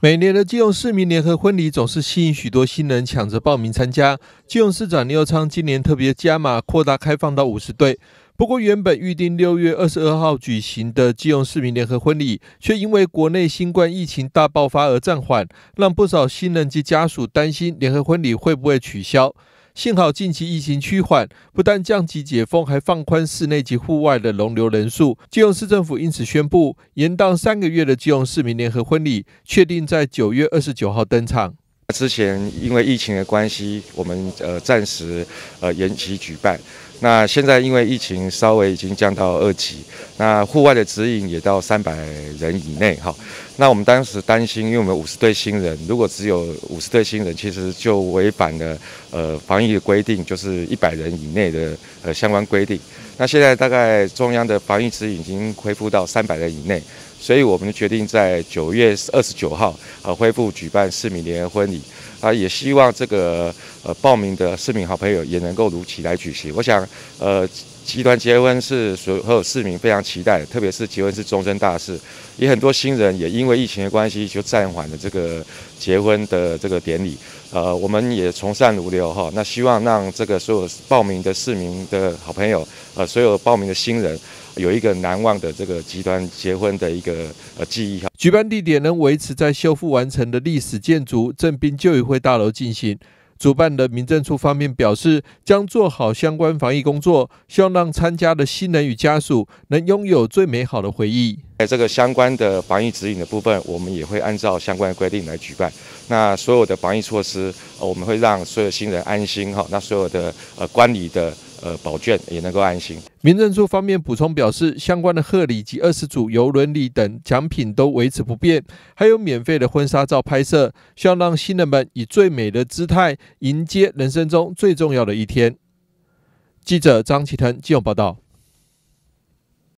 每年的基隆市民联合婚礼总是吸引许多新人抢着报名参加。基隆市长刘昌今年特别加码，扩大开放到五十对。不过，原本预定六月二十二号举行的基隆市民联合婚礼，却因为国内新冠疫情大爆发而暂缓，让不少新人及家属担心联合婚礼会不会取消。幸好近期疫情趋缓，不但降级解封，还放宽室内及户外的容留人数。基隆市政府因此宣布延宕三个月的基隆市民联合婚礼，确定在九月二十九号登场。之前因为疫情的关系，我们呃暂时呃延期举办。那现在因为疫情稍微已经降到二级，那户外的指引也到三百人以内哈。那我们当时担心，因为我们五十对新人，如果只有五十对新人，其实就违反了呃防疫的规定，就是一百人以内的呃相关规定。那现在大概中央的防疫值已经恢复到三百人以内，所以我们决定在九月二十九号呃恢复举办市民联婚礼。啊，也希望这个呃报名的市民好朋友也能够如期来举行。我想，呃，集团结婚是所有市民非常期待，特别是结婚是终身大事，也很多新人也因为疫情的关系就暂缓了这个结婚的这个典礼。呃，我们也从善如流哈，那希望让这个所有报名的市民的好朋友，呃，所有报名的新人。有一个难忘的这个集团结婚的一个呃记忆哈。举办地点能维持在修复完成的历史建筑正滨旧议会大楼进行。主办的民政处方面表示，将做好相关防疫工作，希望让参加的新人与家属能拥有最美好的回忆。在这个相关的防疫指引的部分，我们也会按照相关的规定来举办。那所有的防疫措施，我们会让所有新人安心哈。那所有的呃观礼的。呃，保卷也能够安心。民政处方面补充表示，相关的贺礼及二十组游轮礼等奖品都维持不变，还有免费的婚纱照拍摄，希望让新人们以最美的姿态迎接人生中最重要的一天。记者张启腾，记者报道。